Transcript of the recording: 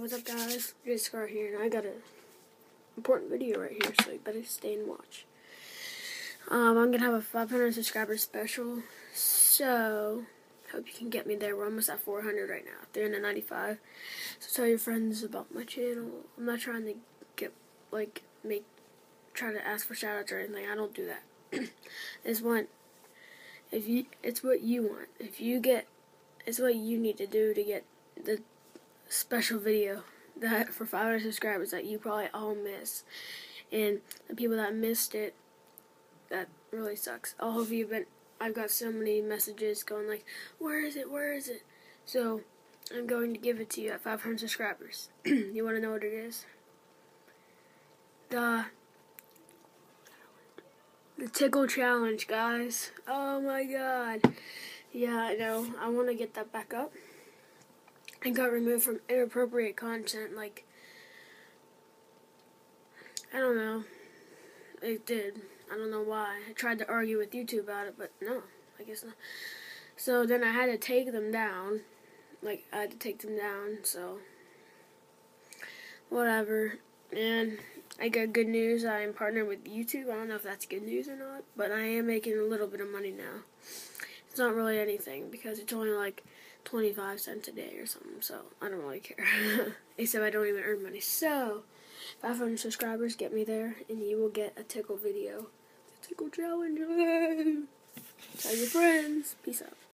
what's up guys? Jay Scar here, and I got an important video right here, so you better stay and watch. Um, I'm gonna have a 500 subscriber special, so hope you can get me there. We're almost at 400 right now, 395. So tell your friends about my channel. I'm not trying to get like make try to ask for shoutouts or anything. I don't do that. it's what if you it's what you want. If you get it's what you need to do to get the special video that for 500 subscribers that you probably all miss. And the people that missed it, that really sucks. All of you have been, I've got so many messages going like, where is it, where is it? So, I'm going to give it to you at 500 subscribers. you want to know what it is? The, the tickle challenge, guys. Oh my god. Yeah, I know. I want to get that back up. I got removed from inappropriate content. Like, I don't know. It did. I don't know why. I tried to argue with YouTube about it, but no, I guess not. So then I had to take them down. Like, I had to take them down, so. Whatever. And I got good news. I am partnered with YouTube. I don't know if that's good news or not, but I am making a little bit of money now. It's not really anything because it's only like 25 cents a day or something, so I don't really care. Except I don't even earn money. So, 500 subscribers, get me there, and you will get a tickle video. The tickle challenge. Tell your friends. Peace out.